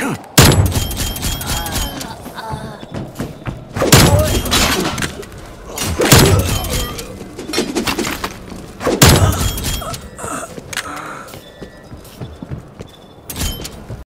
Dude.